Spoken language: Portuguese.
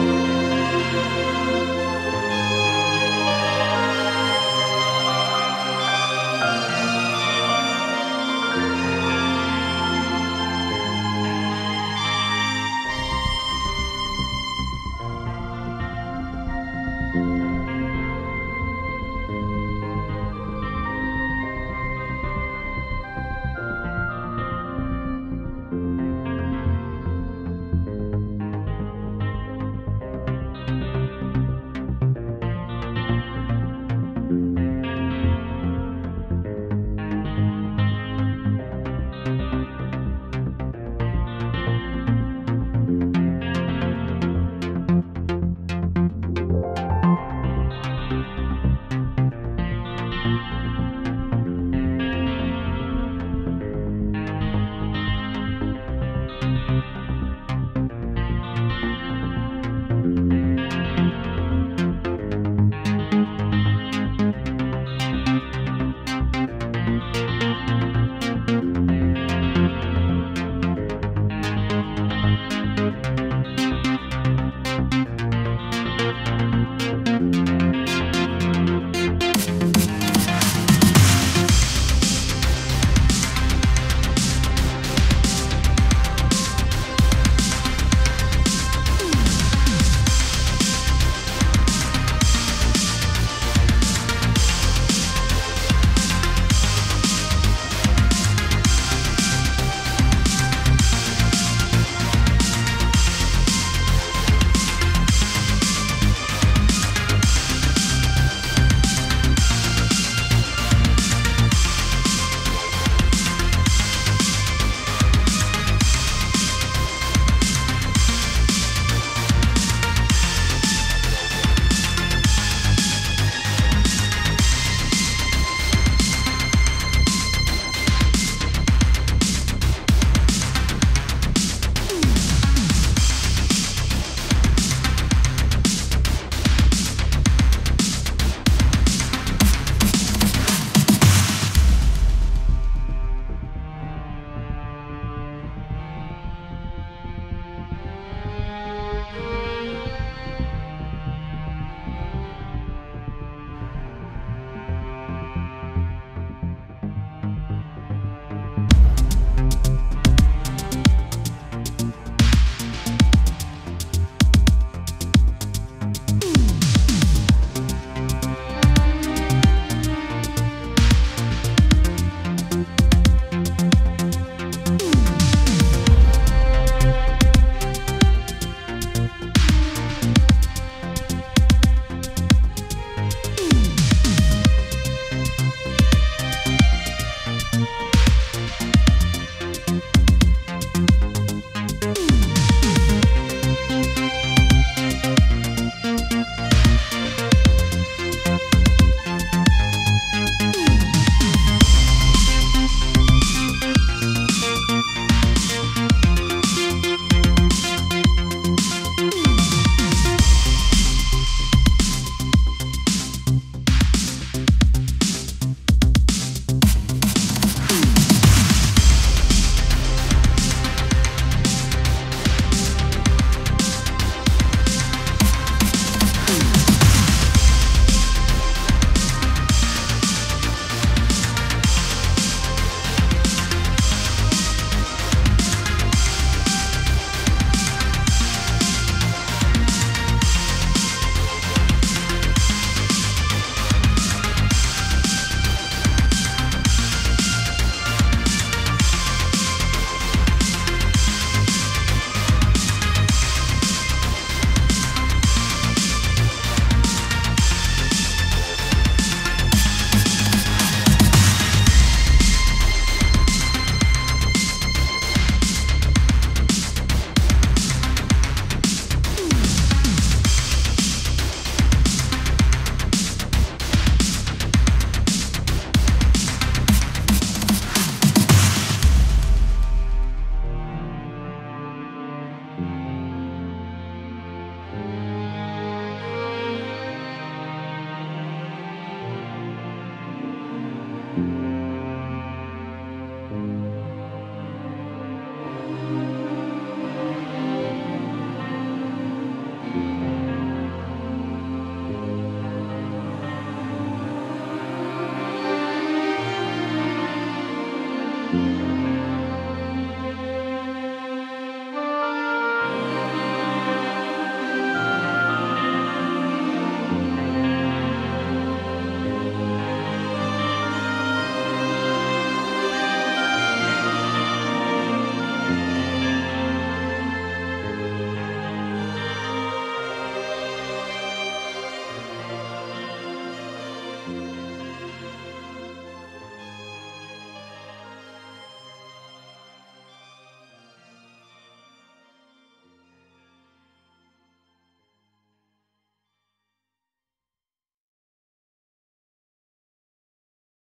Música